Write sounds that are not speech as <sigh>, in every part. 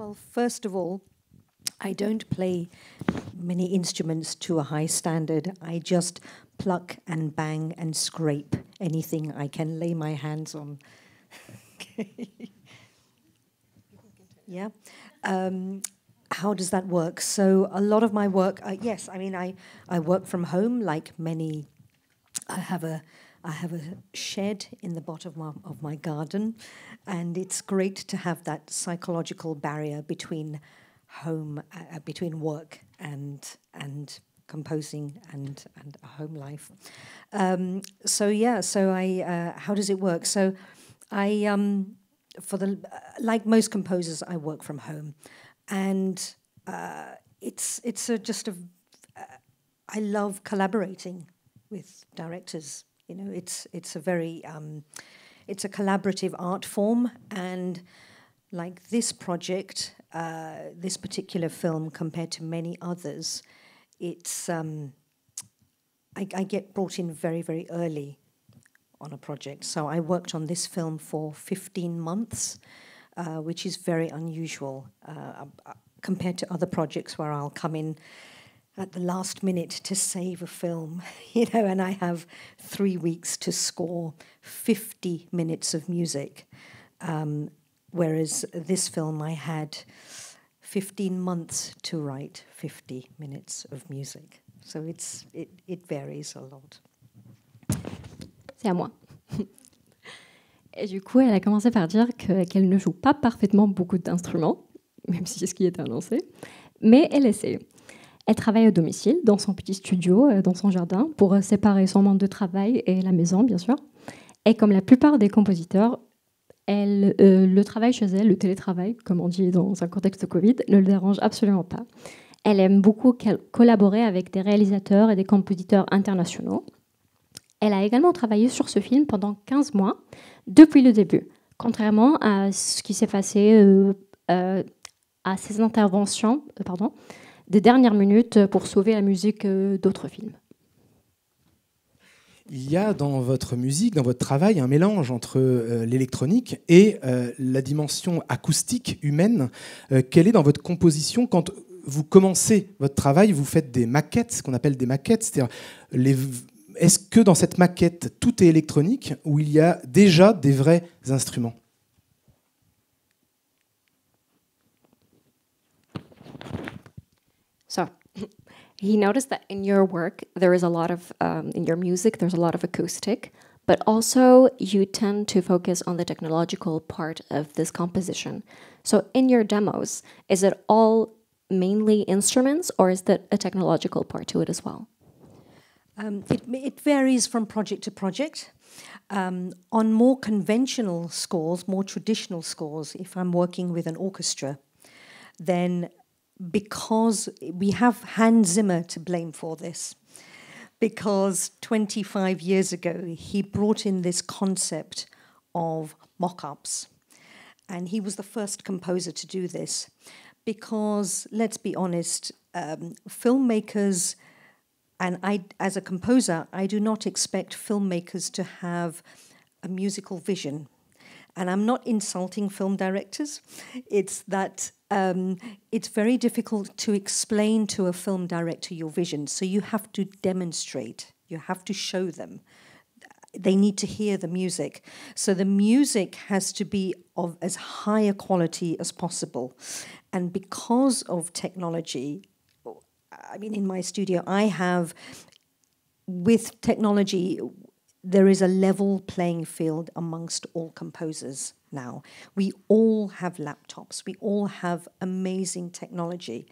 Well, first of all, I don't play many instruments to a high standard. I just pluck and bang and scrape anything I can lay my hands on. <laughs> yeah. Um, how does that work? So a lot of my work, uh, yes, I mean, I, I work from home like many. I have a I have a shed in the bottom of my, of my garden, and it's great to have that psychological barrier between home, uh, between work and and composing and and a home life. Um, so yeah, so I uh, how does it work? So I um, for the like most composers, I work from home, and uh, it's it's a, just a uh, I love collaborating with directors. You know, it's it's a very um, it's a collaborative art form, and like this project, uh, this particular film compared to many others, it's um, I, I get brought in very very early on a project. So I worked on this film for 15 months, uh, which is very unusual uh, compared to other projects where I'll come in at the last minute to save a film, <laughs> you know, and I have three weeks to score 50 minutes of music. Um, whereas this film, I had 15 months to write 50 minutes of music. So it's, it, it varies a lot. C'est à moi. <laughs> Et du coup, elle a commencé par dire qu'elle ne joue pas parfaitement beaucoup d'instruments, <laughs> même si c'est ce qui est annoncé, mais elle essaie. Elle travaille au domicile, dans son petit studio, euh, dans son jardin, pour séparer son monde de travail et la maison, bien sûr. Et comme la plupart des compositeurs, euh, le travail chez elle, le télétravail, comme on dit dans un contexte Covid, ne le dérange absolument pas. Elle aime beaucoup collaborer avec des réalisateurs et des compositeurs internationaux. Elle a également travaillé sur ce film pendant 15 mois, depuis le début, contrairement à ce qui s'est passé euh, euh, à ses interventions euh, pardon, des dernières minutes pour sauver la musique d'autres films. Il y a dans votre musique, dans votre travail, un mélange entre l'électronique et la dimension acoustique humaine. quelle est dans votre composition quand vous commencez votre travail, vous faites des maquettes, ce qu'on appelle des maquettes, c'est-à-dire est-ce que dans cette maquette, tout est électronique ou il y a déjà des vrais instruments? He noticed that in your work, there is a lot of, um, in your music, there's a lot of acoustic, but also you tend to focus on the technological part of this composition. So, in your demos, is it all mainly instruments or is there a technological part to it as well? Um, it, it, varies from project to project. Um, on more conventional scores, more traditional scores, if I'm working with an orchestra, then because we have Hans Zimmer to blame for this, because 25 years ago he brought in this concept of mock ups. And he was the first composer to do this. Because, let's be honest, um, filmmakers and I, as a composer, I do not expect filmmakers to have a musical vision. And I'm not insulting film directors. It's that um, it's very difficult to explain to a film director your vision. So you have to demonstrate, you have to show them. They need to hear the music. So the music has to be of as high a quality as possible. And because of technology, I mean, in my studio, I have, with technology, there is a level playing field amongst all composers now. We all have laptops, we all have amazing technology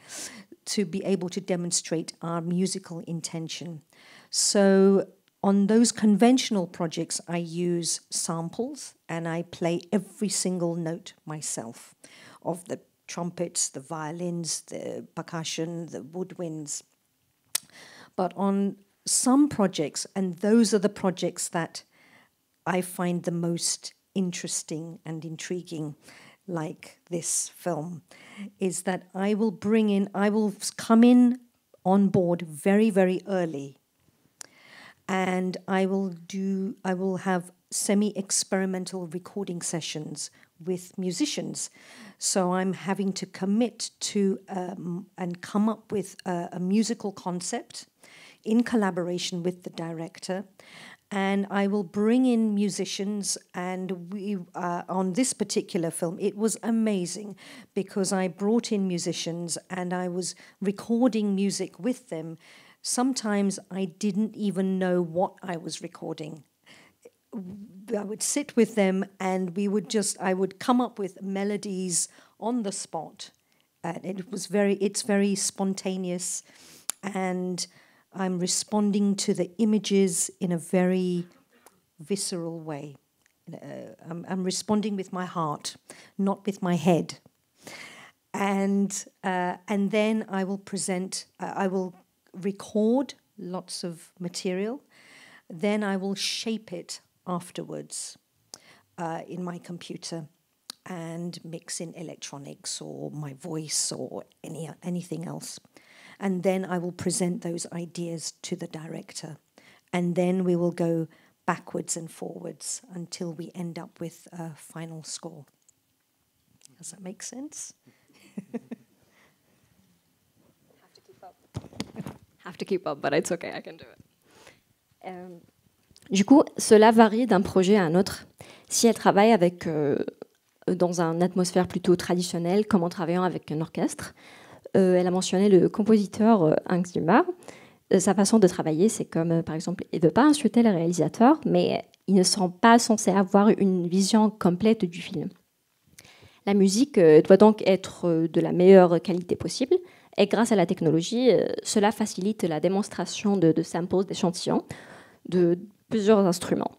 to be able to demonstrate our musical intention. So, on those conventional projects, I use samples and I play every single note myself of the trumpets, the violins, the percussion, the woodwinds. But on some projects, and those are the projects that I find the most interesting and intriguing, like this film, is that I will bring in, I will come in on board very, very early. And I will do, I will have semi experimental recording sessions with musicians. So I'm having to commit to um, and come up with a, a musical concept in collaboration with the director and I will bring in musicians. And we, uh, on this particular film, it was amazing because I brought in musicians and I was recording music with them. Sometimes I didn't even know what I was recording. I would sit with them and we would just, I would come up with melodies on the spot. And it was very, it's very spontaneous and I'm responding to the images in a very visceral way. Uh, I'm, I'm, responding with my heart, not with my head. And, uh, and then I will present, uh, I will record lots of material. Then I will shape it afterwards uh, in my computer and mix in electronics or my voice or any, anything else and then I will present those ideas to the director. And then we will go backwards and forwards until we end up with a final score. Does that make sense? Have to keep up. Have to keep up, but it's okay, I can do it. Um, du coup, cela varie d'un projet à un autre. Si elle travaille avec, euh, dans une atmosphère plutôt traditionnelle, comme en travaillant avec un orchestre, elle a mentionné le compositeur euh, Hans Zimmer. Euh, sa façon de travailler, c'est comme, par exemple, il ne veut pas insulter le réalisateur, mais ils ne sont pas censés avoir une vision complète du film. La musique doit donc être de la meilleure qualité possible, et grâce à la technologie, cela facilite la démonstration de, samples, d'échantillons de plusieurs instruments.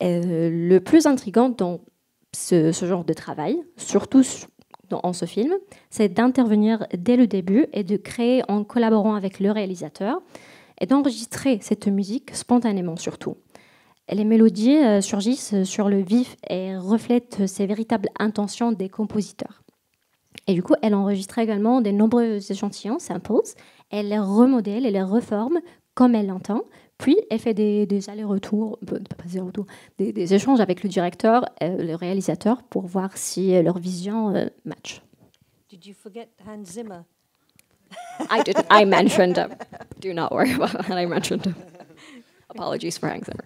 le plus intrigant dans ce, genre de travail, surtout en ce film, c'est d'intervenir dès le début et de créer en collaborant avec le réalisateur et d'enregistrer cette musique spontanément surtout. Les mélodies euh, surgissent sur le vif et reflètent ces véritables intentions des compositeurs. Et du coup, elle enregistre également de nombreux échantillons, samples, elle les remodèle et les reforme comme elle l'entend, puis elle fait des, allers-retours, pas des, retours, des, échanges avec le directeur, euh, le réalisateur, pour voir si euh, leur vision euh, match. Did you forget Hans Zimmer? I didn't. I mentioned him. Do not worry about that. I mentioned him. Apologies for Hans Zimmer.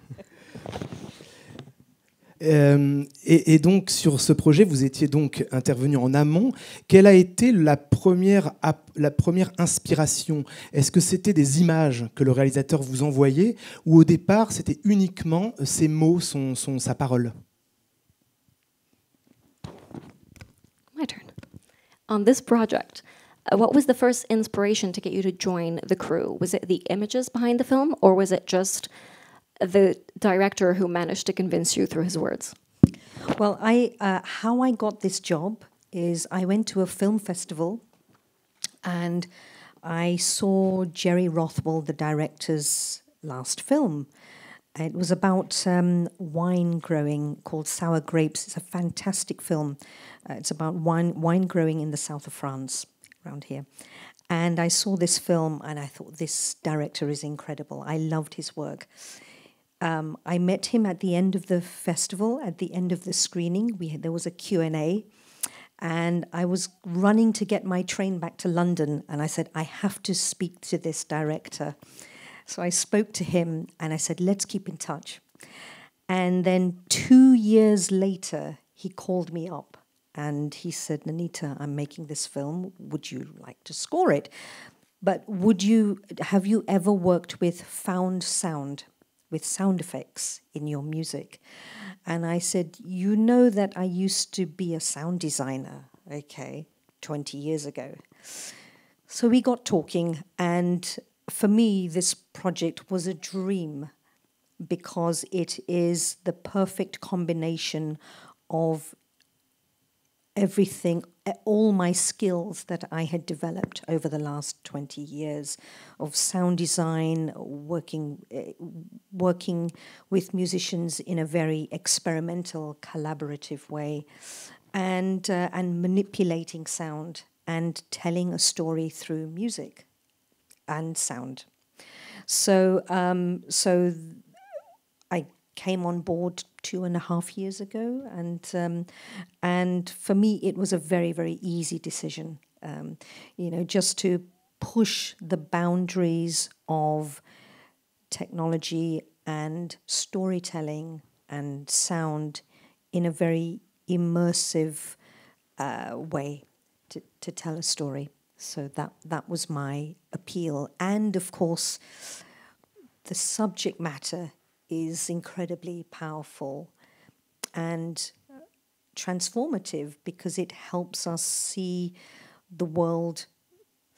Euh, et, donc sur ce projet, vous étiez donc intervenu en amont. Quelle a été la première, la première inspiration? Est-ce que c'était des images que le réalisateur vous envoyait ou au départ c'était uniquement ses mots, son, son, sa parole? My turn. On this project, uh, what was the first inspiration to get you to join the crew? Was it the images behind the film or was it just the director who managed to convince you through his words? Well, I uh, how I got this job is I went to a film festival, and I saw Jerry Rothwell, the director's last film. It was about um, wine growing called Sour Grapes. It's a fantastic film. Uh, it's about wine wine growing in the south of France, around here. And I saw this film and I thought this director is incredible. I loved his work. Um, I met him at the end of the festival, at the end of the screening. We had, there was a Q&A, and I was running to get my train back to London, and I said, I have to speak to this director. So I spoke to him, and I said, let's keep in touch. And then two years later, he called me up, and he said, Nainita, I'm making this film. Would you like to score it? But would you have you ever worked with found sound? With sound effects in your music. And I said, You know that I used to be a sound designer, okay, 20 years ago. So we got talking, and for me, this project was a dream because it is the perfect combination of everything, all my skills that I had developed over the last 20 years of sound design, working, uh, working with musicians in a very experimental, collaborative way, and, uh, and manipulating sound and telling a story through music and sound. So, um, so I came on board two and a half years ago, and um, and for me it was a very very easy decision. Um, you know, just to push the boundaries of technology and storytelling and sound in a very immersive uh, way to, to tell a story. So that that was my appeal, and of course, the subject matter is incredibly powerful and transformative because it helps us see the world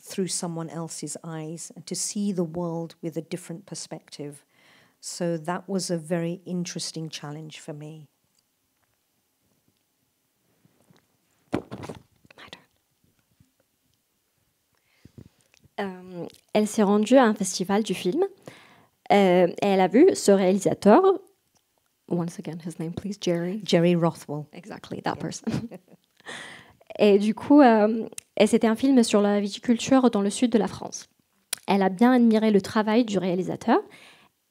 through someone else's eyes and to see the world with a different perspective. So that was a very interesting challenge for me. Euh, elle s'est rendue à un festival du film euh, elle a vu ce réalisateur. Once again, his name, please, Jerry. Jerry Rothwell. Exactly, that person. <laughs> et du coup, euh, c'était un film sur la viticulture dans le sud de la France. Elle a bien admiré le travail du réalisateur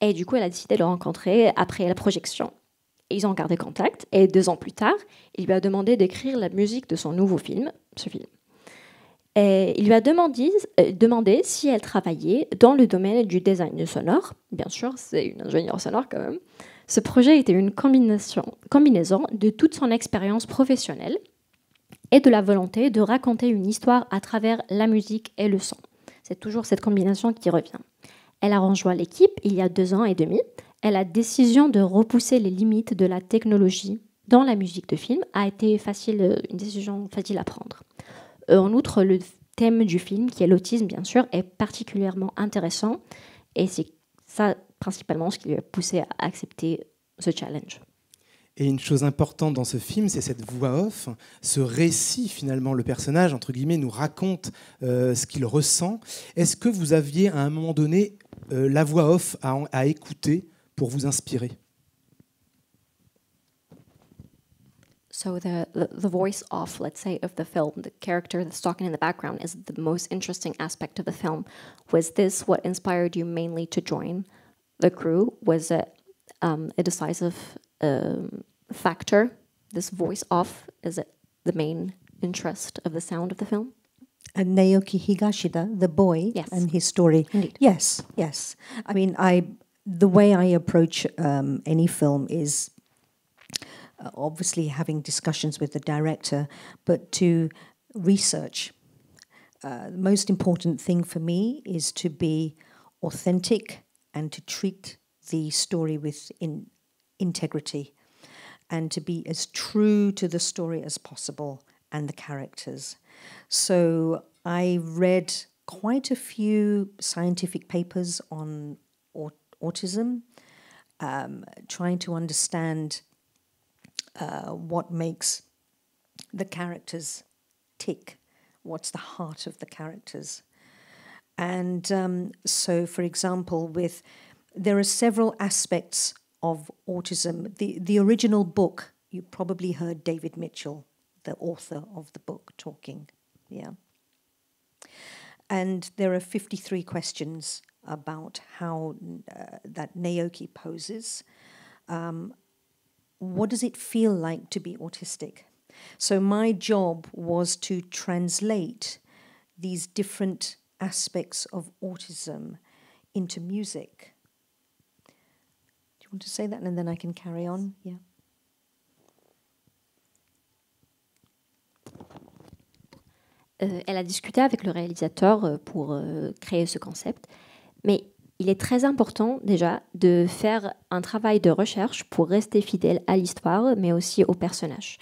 et du coup, elle a décidé de le rencontrer après la projection. ils ont gardé contact et deux ans plus tard, il lui a demandé d'écrire la musique de son nouveau film, ce film. Il lui a demandé, euh, demandé, si elle travaillait dans le domaine du design sonore. Bien sûr, c'est une ingénieure sonore quand même. Ce projet était une combinaison de toute son expérience professionnelle et de la volonté de raconter une histoire à travers la musique et le son. C'est toujours cette combinaison qui revient. Elle a rejoint l'équipe il y a deux ans et demi. Et la décision de repousser les limites de la technologie dans la musique de film a été euh, une décision facile à prendre. Euh, en outre, le thème du film, qui est l'autisme bien sûr, est particulièrement intéressant et c'est ça principalement ce qui lui a poussé à accepter ce challenge. Et une chose importante dans ce film, c'est cette voix off, ce récit finalement. Le personnage, entre guillemets, nous raconte euh, ce qu'il ressent. Est-ce que vous aviez à un moment donné euh, la voix off à, à écouter pour vous inspirer? So the, the, the voice off, let's say, of the film, the character that's talking in the background is the most interesting aspect of the film. Was this what inspired you mainly to join the crew? Was it um, a decisive um, factor? This voice off is it the main interest of the sound of the film? And Naoki Higashida, the boy, Yes. and his story. Indeed. Yes, yes. I mean, I the way I approach um, any film is uh, obviously having discussions with the director, but to research. Uh, the most important thing for me is to be authentic and to treat the story with in, integrity and to be as true to the story as possible and the characters. So I read quite a few scientific papers on au- autism, um, trying to understand uh, what makes the characters tick, what's the heart of the characters. And um, so, for example, with there are several aspects of autism. The the original book you probably heard David Mitchell, the author of the book, talking. Yeah. And there are 53 questions about how uh, that Naoki poses. Um, what does it feel like to be autistic? So, my job was to translate these different aspects of autism into music. Do you want to say that and then I can carry on? Yeah. Euh, elle a discuté avec le réalisateur euh, pour euh, créer ce concept, mais il est très important déjà de faire un travail de recherche pour rester fidèle à l'histoire, mais aussi au personnage.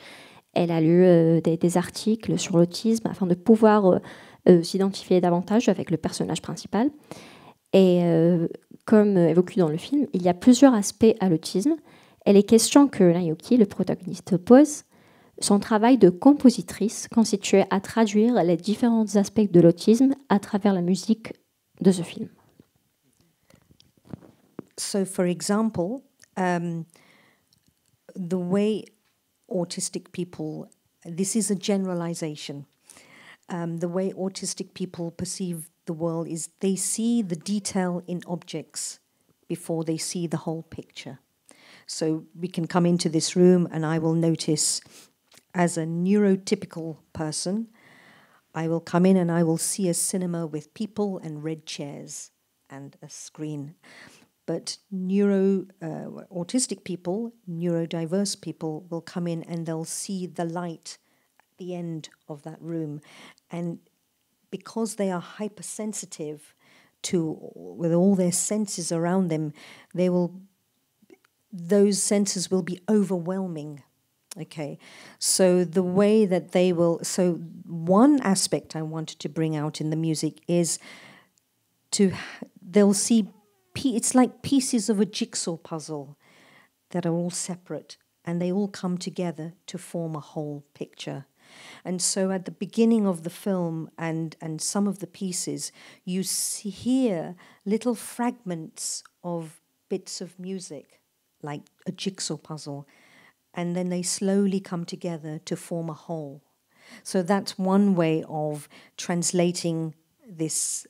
Elle a lu euh, des, articles sur l'autisme afin de pouvoir euh, euh, s'identifier davantage avec le personnage principal. Et comme évoqué dans le film, il y a plusieurs aspects à l'autisme. Et les questions que Naoki, le protagoniste, pose son travail de compositrice constituait à traduire les différents aspects de l'autisme à travers la musique de ce film. So, for example, um, the way autistic people, this is a generalization. Um, the way autistic people perceive the world is they see the detail in objects before they see the whole picture. So we can come into this room and I will notice as a neurotypical person, I will come in and I will see a cinema with people and red chairs and a screen. But neuro uh, autistic people, neurodiverse people will come in and they'll see the light at the end of that room. And because they are hypersensitive to with all their senses around them, they will those senses will be overwhelming. Okay, so the way that they will, so one aspect I wanted to bring out in the music is to, they'll see, it's like pieces of a jigsaw puzzle that are all separate and they all come together to form a whole picture. And so at the beginning of the film and, and some of the pieces, you see, hear little fragments of bits of music, like a jigsaw puzzle, and then they slowly come together to form a whole. So that's one way of translating this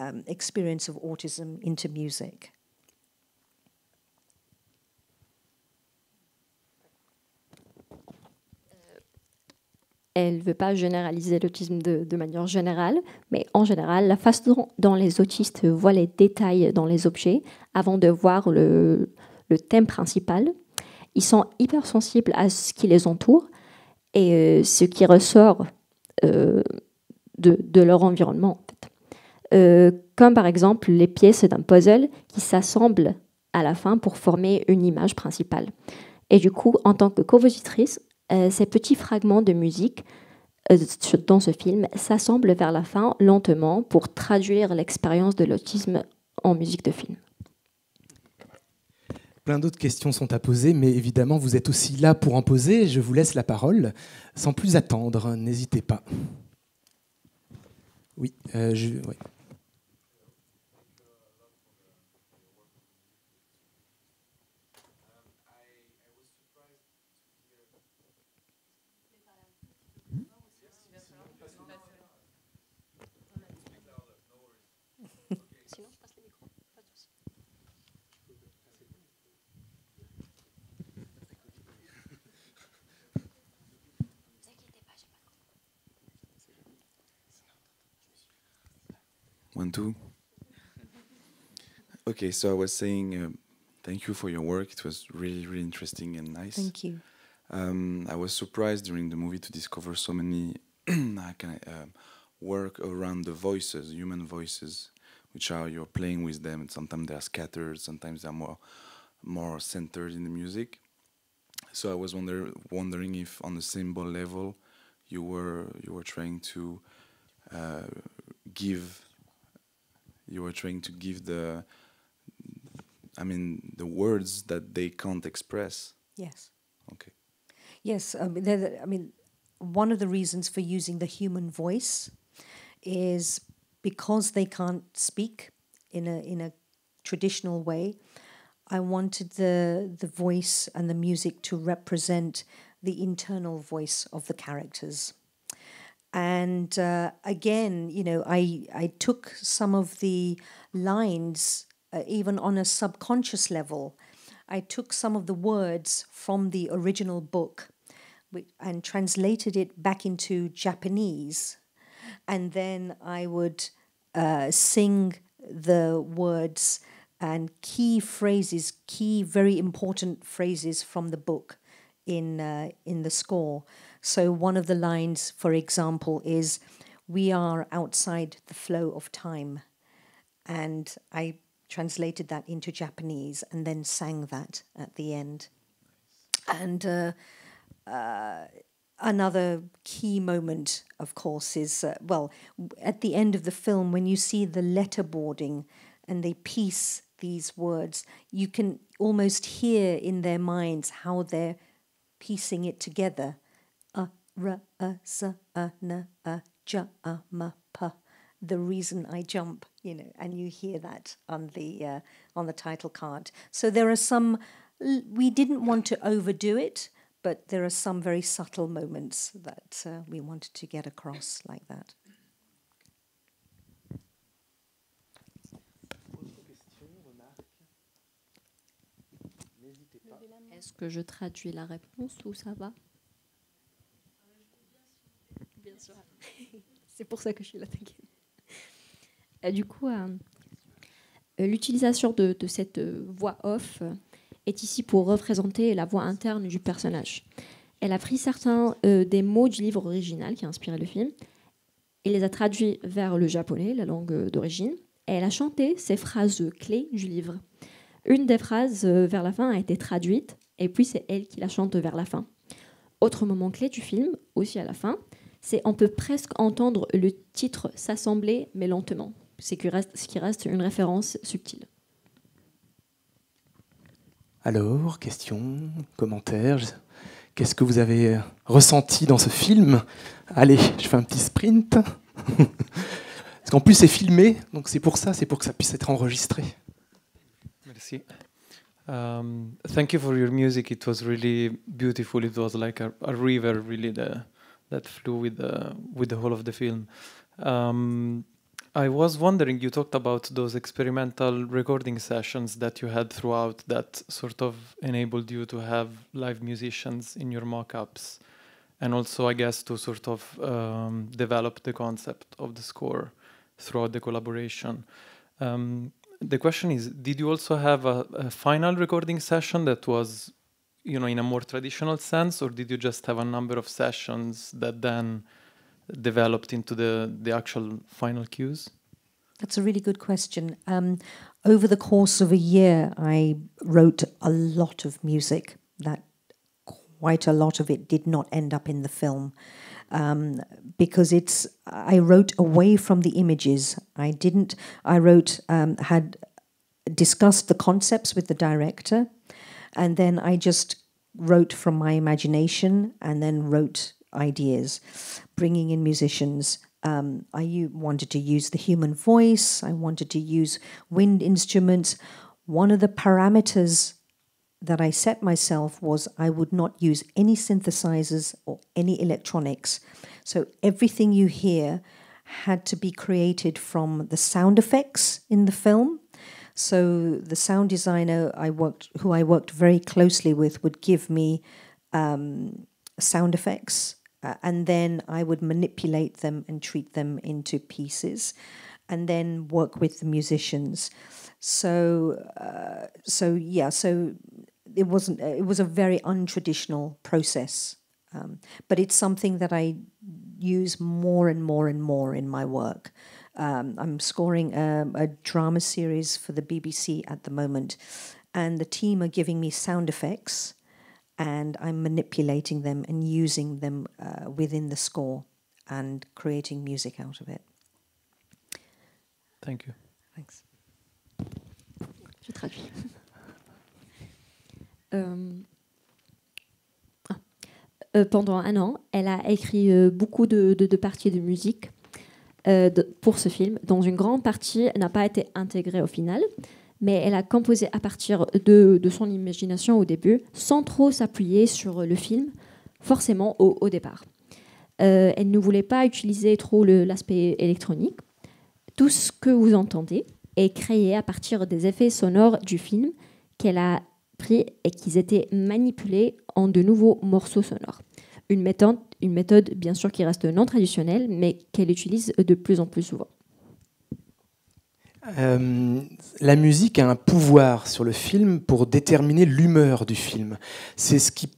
um, experience of autism into music. Elle ne veut pas généraliser l'autisme de, de, manière générale, mais en général, la façon dont les autistes voient les détails dans les objets avant de voir le, le thème principal, ils sont hypersensibles à ce qui les entoure et euh, ce qui ressort euh, de, de, leur environnement. Euh, comme par exemple les pièces d'un puzzle qui s'assemblent à la fin pour former une image principale. Et du coup, en tant que compositrice, euh, ces petits fragments de musique euh, dans ce film s'assemblent vers la fin lentement pour traduire l'expérience de l'autisme en musique de film. Plein d'autres questions sont à poser, mais évidemment, vous êtes aussi là pour en poser. Je vous laisse la parole. Sans plus attendre, n'hésitez pas. Oui, euh, je. One, two. Okay, so I was saying uh, thank you for your work. It was really, really interesting and nice. Thank you. Um, I was surprised during the movie to discover so many I, <clears throat> uh, work around the voices, human voices, which are you're playing with them. And sometimes they are scattered, sometimes they're more more centered in the music. So I was wonder, wondering if on the symbol level you were you were trying to uh, give you were trying to give the i mean the words that they can't express Yes. okay Yes, I mean, the- I mean, one of the reasons for using the human voice is because they can't speak in a in a traditional way. I wanted the the voice and the music to represent the internal voice of the characters. And uh, again, you know, I I took some of the lines uh, even on a subconscious level. I took some of the words from the original book and translated it back into Japanese. And then I would uh, sing the words and key phrases, key very important phrases from the book in uh, in the score. So one of the lines, for example, is "We are outside the flow of time," and I translated that into Japanese and then sang that at the end. And uh, uh, another key moment, of course, is uh, well, at the end of the film, when you see the letterboarding and they piece these words, you can almost hear in their minds how they're piecing it together. The reason I jump, you know, and you hear that on the uh, on the title card. So there are some. We didn't want to overdo it, but there are some very subtle moments that uh, we wanted to get across like that. Que je traduis la réponse ou ça va? Bien sûr. <laughs> C'est pour ça que je suis là, t'inquiète. Euh, du coup, euh, euh, l'utilisation de, de cette voix off est ici pour représenter la voix interne du personnage. Elle a pris certains euh, des mots du livre original qui a inspiré le film et les a traduits vers le japonais, la langue d'origine. Et elle a chanté ces phrases clés du livre. Une des phrases euh, vers la fin a été traduite et puis c'est elle qui la chante vers la fin. Autre moment clé du film, aussi à la fin, c'est on peut presque entendre le titre s'assembler mais lentement, ce qui reste, ce qui reste une référence subtile. Alors, questions, commentaires Qu'est-ce que vous avez euh, ressenti dans ce film? Allez, je fais un petit sprint. <laughs> Parce qu'en plus, c'est filmé, donc c'est pour ça, c'est pour que ça puisse être enregistré. Merci. Um, thank you for your music. It was really beautiful. It was like a, a river, really, the, that flew with the with the whole of the film. Um, I was wondering. You talked about those experimental recording sessions that you had throughout that sort of enabled you to have live musicians in your mock-ups, and also, I guess, to sort of um, develop the concept of the score throughout the collaboration. Um, the question is did you also have a, a final recording session that was you know in a more traditional sense or did you just have a number of sessions that then developed into the the actual final cues That's a really good question. Um, over the course of a year, I wrote a lot of music. That quite a lot of it did not end up in the film um, because it's. I wrote away from the images. I didn't. I wrote um, had discussed the concepts with the director, and then I just wrote from my imagination and then wrote ideas, bringing in musicians. Um, I wanted to use the human voice. I wanted to use wind instruments. One of the parameters that I set myself was I would not use any synthesizers or any electronics. So everything you hear had to be created from the sound effects in the film. So the sound designer I worked, who I worked very closely with, would give me um, sound effects, uh, and then I would manipulate them and treat them into pieces, and then work with the musicians. So, uh, so yeah, so it wasn't. It was a very untraditional process, um, but it's something that I use more and more and more in my work. Um, I'm scoring a, a drama series for the BBC at the moment, and the team are giving me sound effects, and I'm manipulating them and using them uh, within the score and creating music out of it. Thank you Thanks. Je traduis. <laughs> Euh, ah. Euh, pendant un an, elle a écrit euh, beaucoup de, de- de parties de musique euh, de- pour ce film, dont une grande partie n'a pas été intégrée au final, mais elle a composé à partir de, de son imagination au début, sans trop s'appuyer sur le film, forcément au, au départ. Euh, elle ne voulait pas utiliser trop l'aspect électronique. Tout ce que vous entendez est créé à partir des effets sonores du film qu'elle a pris et qu'ils étaient manipulés en de nouveaux morceaux sonores. Une méthode, bien sûr qui reste non traditionnelle, mais qu'elle utilise de plus en plus souvent. Euh, la musique a un pouvoir sur le film pour déterminer l'humeur du film. C'est ce qui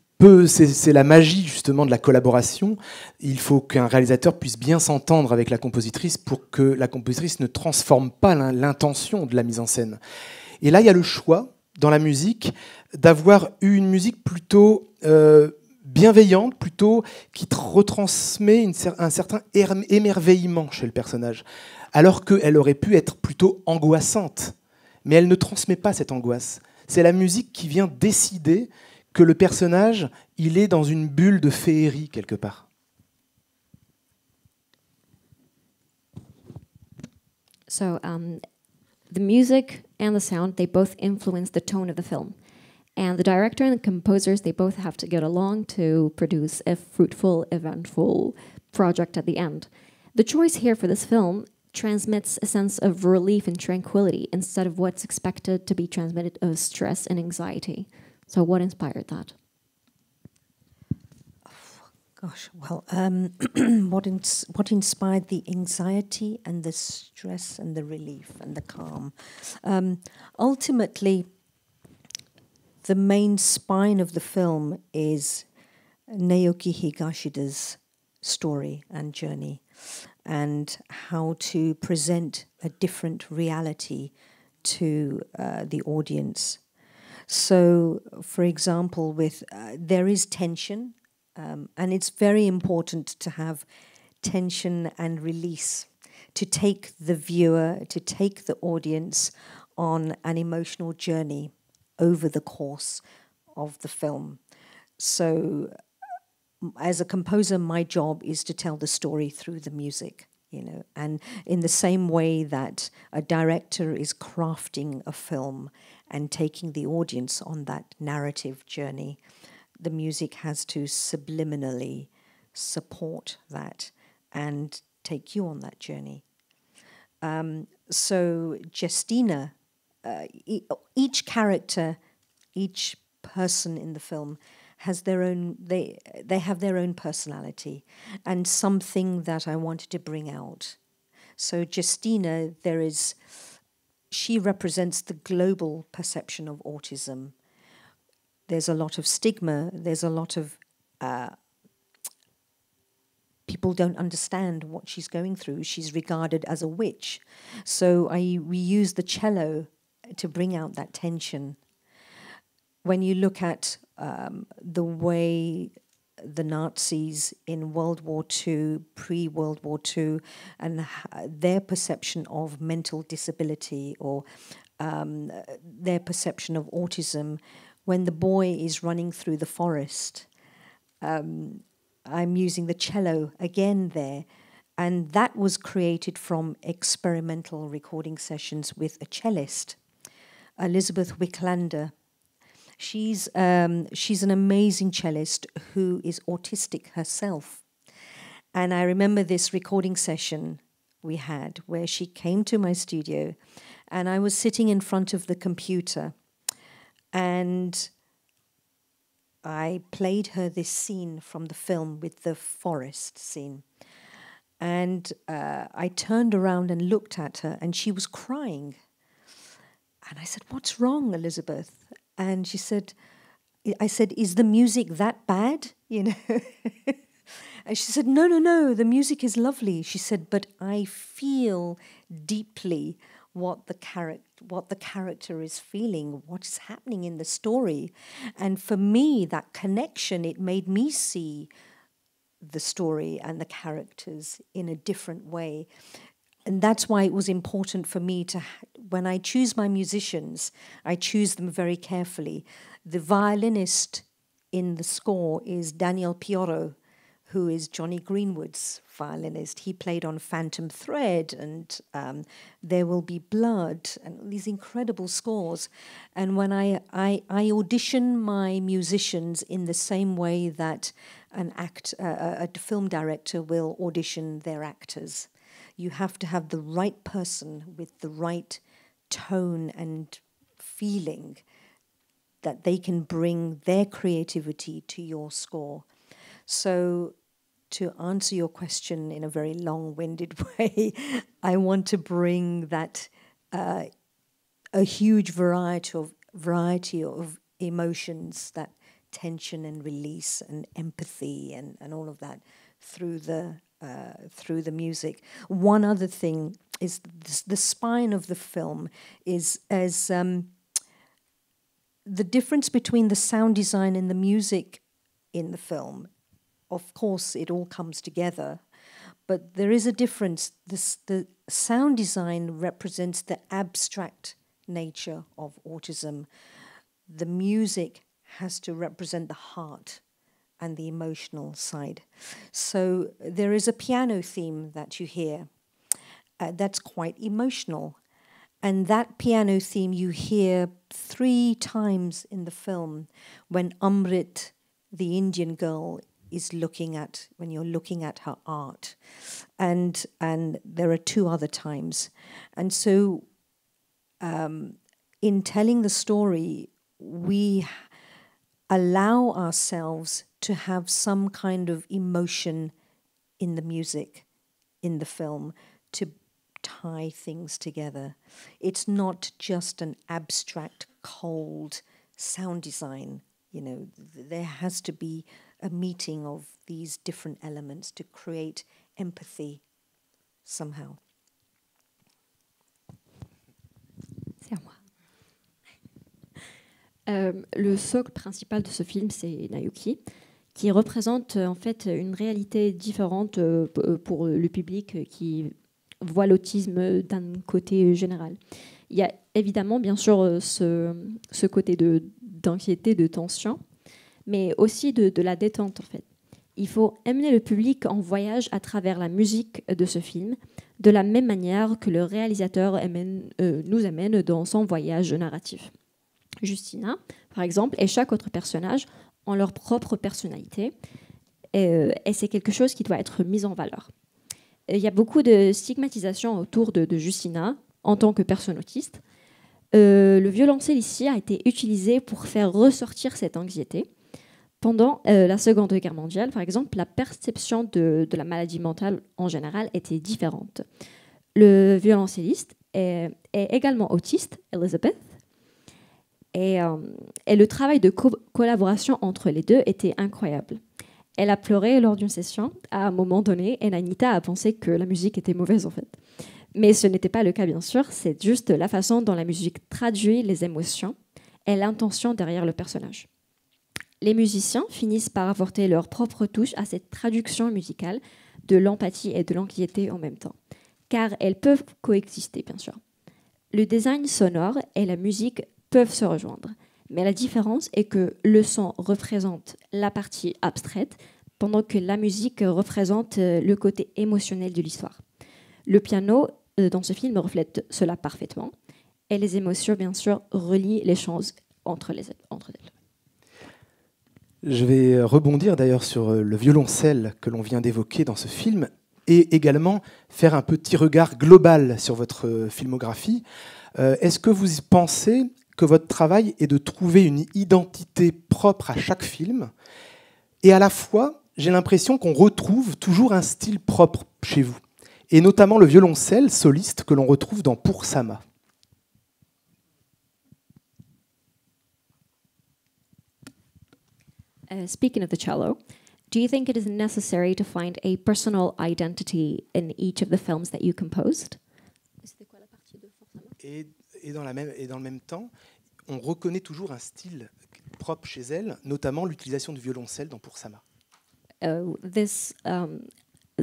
c'est la magie justement de la collaboration. Il faut qu'un réalisateur puisse bien s'entendre avec la compositrice pour que la compositrice ne transforme pas l'in- l'intention de la mise en scène. Et là, il y a le choix dans la musique d'avoir une musique plutôt euh, bienveillante, plutôt qui retransmet un certain émer- émerveillement chez le personnage alors qu'elle aurait pu être plutôt angoissante. Mais elle ne transmet pas cette angoisse. C'est la musique qui vient décider que le personnage, il est dans une bulle de féerie quelque part. So um, the music and the sound, they both influence the tone of the film. And the director and the composers, they both have to get along to produce a fruitful, eventful project at the end. The choice here for this film transmits a sense of relief and tranquility instead of what's expected to be transmitted of stress and anxiety. So, what inspired that? Gosh, well, um, <clears throat> what ins- what inspired the anxiety and the stress and the relief and the calm? Um, ultimately, the main spine of the film is Naoki Higashida's story and journey, and how to present a different reality to uh, the audience. So, for example, with uh, there is tension um, and it's very important to have tension and release, to take the viewer, to take the audience on an emotional journey over the course of the film. So, as a composer, my job is to tell the story through the music. You know, and in the same way that a director is crafting a film and taking the audience on that narrative journey, the music has to subliminally support that and take you on that journey. Um, so, Jestina, uh, e- each character, each person in the film has their own they they have their own personality and something that I wanted to bring out. So Jestina, there is she represents the global perception of autism there's a lot of stigma, there's a lot of uh, people don't understand what she's going through. She's regarded as a witch. So I we use the cello to bring out that tension. When you look at um, the way the Nazis in World War II, pre World War II, and their perception of mental disability or um, their perception of autism when the boy is running through the forest. Um, I'm using the cello again there. And that was created from experimental recording sessions with a cellist, Elizabeth Wicklander. She's, um, she's an amazing cellist who is autistic herself. And I remember this recording session we had where she came to my studio and I was sitting in front of the computer and I played her this scene from the film with the forest scene. And uh, I turned around and looked at her, and she was crying. And I said, What's wrong, Elizabeth? And she said, I said, Is the music that bad? You know? <laughs> and she said, No, no, no, the music is lovely. She said, But I feel deeply what the character what the character is feeling, what's happening in the story. And for me, that connection, it made me see the story and the characters in a different way. And that's why it was important for me to, when I choose my musicians, I choose them very carefully. The violinist in the score is Daniel Pioro, who is Jonny Greenwood's violinist. He played on Phantom Thread and um, There Will Be Blood and these incredible scores. And when I, I, I audition my musicians in the same way that an act, uh, a film director will audition their actors, you have to have the right person with the right tone and feeling that they can bring their creativity to your score. So to answer your question in a very long winded <laughs> way, I want to bring that uh, a huge variety of variety of emotions, that tension and release and empathy and, and all of that through the uh, through the music. One other thing is the, spine of the film is as um, the difference between the sound design and the music in the film of course, it all comes together. But there is a difference. This, the sound design represents the abstract nature of autism. The music has to represent the heart and the emotional side. So there is a piano theme that you hear uh, that's quite emotional. And that piano theme you hear three times in the film when Amrit, the Indian girl, is looking at when you're looking at her art, and and there are two other times, and so um, in telling the story, we allow ourselves to have some kind of emotion in the music, in the film, to tie things together. It's not just an abstract, cold sound design. You know, th- there has to be a meeting of these different elements to create empathy somehow. Euh, le socle principal de ce film, c'est Nayuki, qui représente euh, en fait une réalité différente euh, pour le public qui voit l'autisme d'un côté général. Il y a évidemment, bien sûr, ce, ce côté d'anxiété, de, tension, mais aussi de, de la détente en fait. Il faut amener le public en voyage à travers la musique de ce film, de la même manière que le réalisateur nous amène dans son voyage narratif. Justina, par exemple, et chaque autre personnage ont leur propre personnalité, et, euh, et c'est quelque chose qui doit être mis en valeur. Il y a beaucoup de stigmatisation autour de, Justina en tant que personne autiste. Euh, le violoncelle ici a été utilisé pour faire ressortir cette anxiété. Pendant euh, la Seconde Guerre mondiale, par exemple, la perception de, de la maladie mentale en général était différente. Le violoncelliste est, est également autiste, Elizabeth, et, euh, et le travail de co- collaboration entre les deux était incroyable. Elle a pleuré lors d'une session à un moment donné et Nanita a pensé que la musique était mauvaise en fait. Mais ce n'était pas le cas bien sûr, c'est juste la façon dont la musique traduit les émotions et l'intention derrière le personnage. Les musiciens finissent par apporter leur propre touche à cette traduction musicale de l'empathie et de l'anxiété en même temps, car elles peuvent coexister bien sûr. Le design sonore et la musique peuvent se rejoindre, mais la différence est que le son représente la partie abstraite, pendant que la musique représente euh, le côté émotionnel de l'histoire. Le piano euh, dans ce film reflète cela parfaitement, et les émotions, bien sûr, relient les choses entre, les, entre elles. Je vais rebondir d'ailleurs sur euh, le violoncelle que l'on vient d'évoquer dans ce film et également faire un petit regard global sur votre filmographie. Est-ce que vous pensez que votre travail est de trouver une identité propre à chaque film et à la fois, j'ai l'impression qu'on retrouve toujours un style propre chez vous et notamment le violoncelle soliste que l'on retrouve dans Pour Sama. Uh, speaking of the cello, do you think it is necessary to find a personal identity in each of the films that you composed? Et, et dans la même, et dans le même temps, on reconnaît toujours un style propre chez elle, notamment l'utilisation du violoncelle dans Pour Sama. Uh, this um,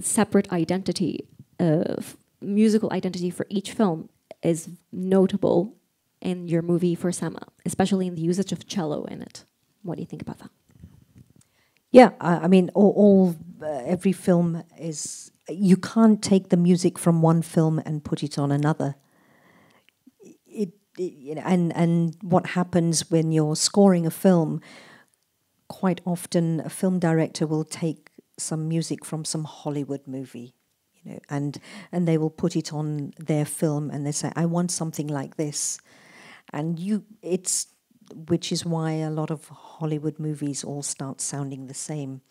separate identity, uh, f- musical identity for each film, is notable in your movie for Sama, especially in the usage of cello in it. What do you think about that? Yeah, I, I mean, all, all uh, every film is. You can't take the music from one film and put it on another. You know, and and what happens when you're scoring a film? Quite often, a film director will take some music from some Hollywood movie, you know, and and they will put it on their film, and they say, "I want something like this," and you, it's which is why a lot of Hollywood movies all start sounding the same.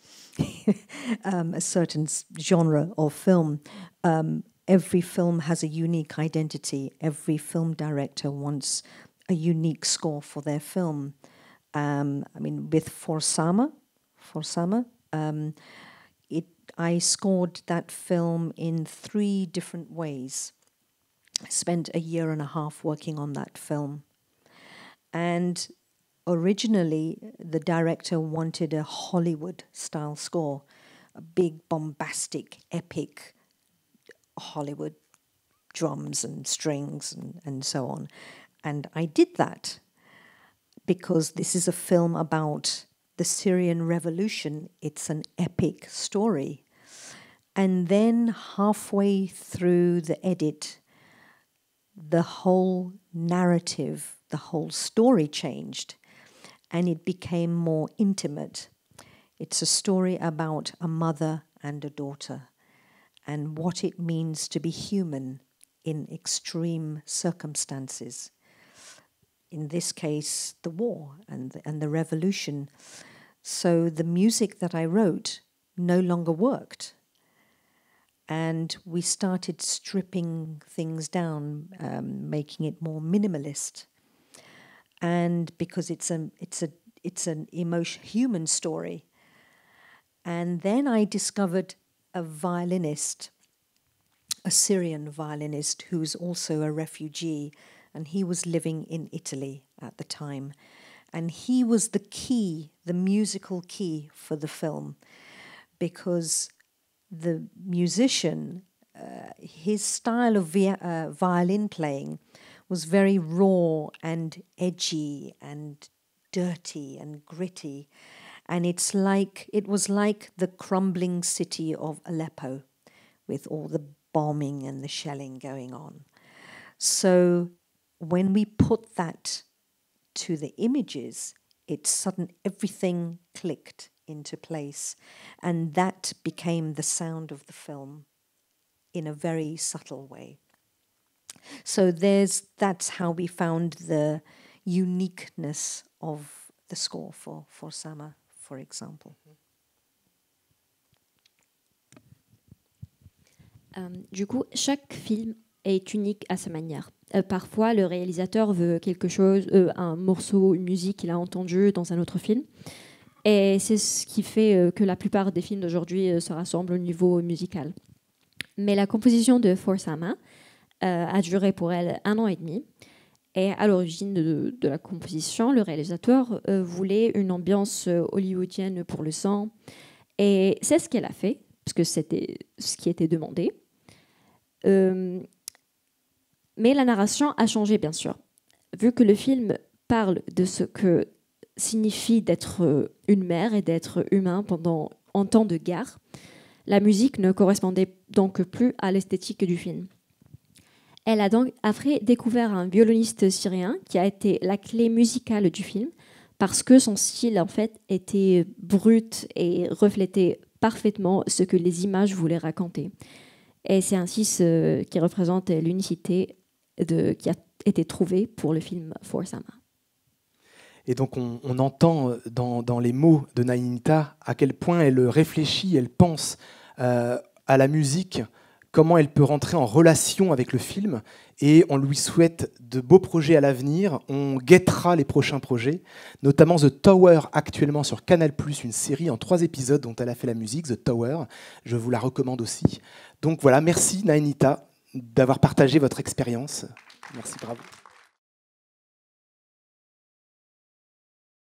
<laughs> um, a certain genre of film. Um, every film has a unique identity. Every film director wants a unique score for their film. Um, I mean, with For Forsama, For Sama, um, it I scored that film in three different ways. I spent a year and a half working on that film. And originally, the director wanted a Hollywood style score, a big, bombastic, epic Hollywood drums and strings and, and so on. And I did that because this is a film about the Syrian revolution. It's an epic story. And then halfway through the edit, the whole narrative, the whole story changed and it became more intimate. It's a story about a mother and a daughter and what it means to be human in extreme circumstances. in this case, the war and the, and the revolution. So the music that I wrote no longer worked. And we started stripping things down, um, making it more minimalist. And because it's a, it's a, it's an emotion, human story. And then I discovered a violinist, a Syrian violinist who's also a refugee, and he was living in Italy at the time. And he was the key, the musical key for the film, because the musician, uh, his style of uh, violin playing was very raw and edgy and dirty and gritty. And it's like it was like the crumbling city of Aleppo with all the bombing and the shelling going on. So when we put that to the images, it sudden everything clicked into place. And that became the sound of the film in a very subtle way. So there's that's how we found the uniqueness of the score for, for Sama, for example. Euh, du coup, chaque film est unique à sa manière. Euh, parfois, le réalisateur veut quelque chose, euh, un morceau, une musique qu'il a entendu dans un autre film. Et c'est ce qui fait que la plupart des films d'aujourd'hui se rassemblent au niveau musical. Mais la composition de Forsama euh, a duré pour elle un an et demi. Et à l'origine de, la composition, le réalisateur euh, voulait une ambiance euh, hollywoodienne pour le sang. Et c'est ce qu'elle a fait, parce que c'était ce qui était demandé. Euh, mais la narration a changé, bien sûr. Vu que le film parle de ce que signifie d'être une mère et d'être humain pendant en temps de guerre, la musique ne correspondait donc plus à l'esthétique du film. Elle a donc après découvert un violoniste syrien qui a été la clé musicale du film parce que son style en fait était brut et reflétait parfaitement ce que les images voulaient raconter. Et c'est ainsi ce qui représente l'unicité de- qui a été trouvée pour le film For Sama. Et donc on, entend dans, dans les mots de Nainita à quel point elle réfléchit, elle pense euh, à la musique, comment elle peut rentrer en relation avec le film. Et on lui souhaite de beaux projets à l'avenir. On guettera les prochains projets, notamment The Tower actuellement sur Canal+, une série en trois épisodes dont elle a fait la musique, The Tower. Je vous la recommande aussi. Donc voilà, merci Nainita d'avoir partagé votre expérience. Merci, bravo.